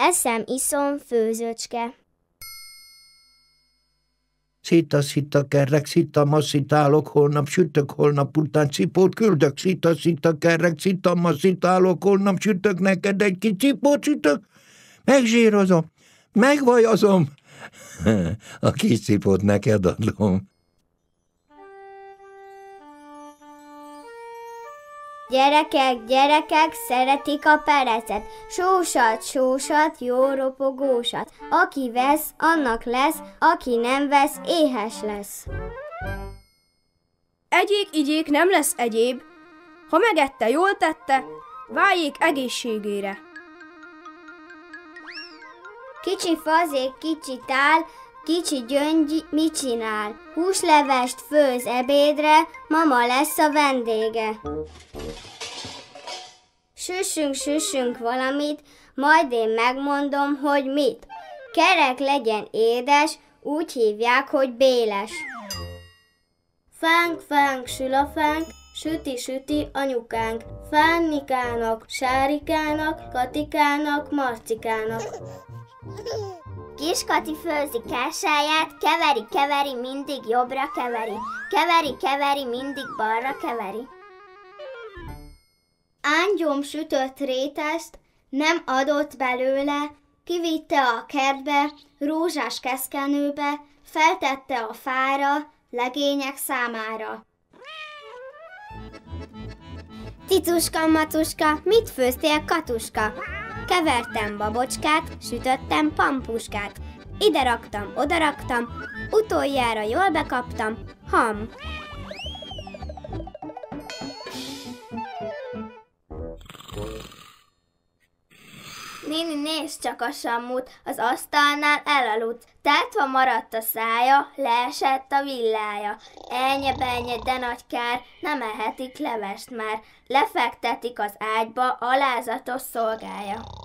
eszem, iszom, főzöcske. Szita, szita, kerrek, szita, masszitálok, holnap sütök, holnap után cipót küldök, szita, szita, kerrek, szita, masszitálok, holnap sütök neked egy kicsi cipót sütök, megzsírozom, megvajazom, a kis cipót neked adom. Gyerekek, gyerekek, szeretik a perecet, sósat, sósat, jó ropogósat. Aki vesz, annak lesz, aki nem vesz, éhes lesz. Egyék, igyék, nem lesz egyéb, ha megette, jól tette, váljék egészségére. Kicsi fazék, kicsi tál, kicsi gyöngy mit csinál? Húslevest főz ebédre, mama lesz a vendége. Süssünk, süssünk valamit, majd én megmondom, hogy mit. Kerek legyen édes, úgy hívják, hogy béles. Fánk, fánk, sül a fánk, süti, süti anyukánk. Fánnikának, sárikának, katikának, marcikának. Kiskati főzi kásáját, keveri, keveri, mindig jobbra keveri. Keveri, keveri, mindig balra keveri. Ángyom sütött rétest, nem adott belőle, kivitte a kertbe, rózsás keszkenőbe, feltette a fára, legények számára. Ticuska, macuska, mit főztél, katuska? Kevertem babocskát, sütöttem pampuskát. Ide raktam, oda raktam, utoljára jól bekaptam, ham. Néni, nézd csak a sammut, az asztalnál elaludt. Tátva maradt a szája, leesett a villája. Elnye benye, de nagy kár, nem ehetik levest már. Lefektetik az ágyba, alázatos szolgája.